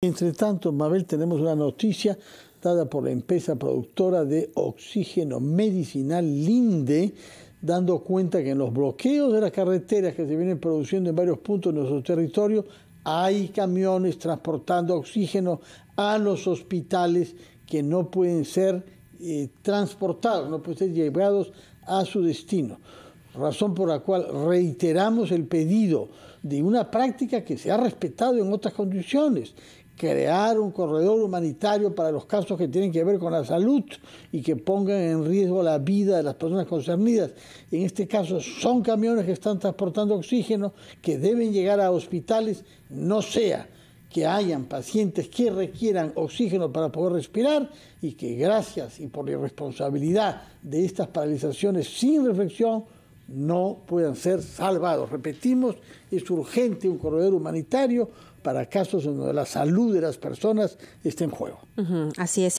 Entre tanto, Mabel, tenemos una noticia dada por la empresa productora de oxígeno medicinal Linde, dando cuenta que en los bloqueos de las carreteras que se vienen produciendo en varios puntos de nuestro territorio, hay camiones transportando oxígeno a los hospitales que no pueden ser eh, transportados, no pueden ser llevados a su destino. Razón por la cual reiteramos el pedido de una práctica que se ha respetado en otras condiciones, crear un corredor humanitario para los casos que tienen que ver con la salud y que pongan en riesgo la vida de las personas concernidas. En este caso son camiones que están transportando oxígeno que deben llegar a hospitales, no sea que hayan pacientes que requieran oxígeno para poder respirar y que gracias y por la irresponsabilidad de estas paralizaciones sin reflexión no puedan ser salvados. Repetimos, es urgente un corredor humanitario para casos en donde la salud de las personas esté en juego. así es.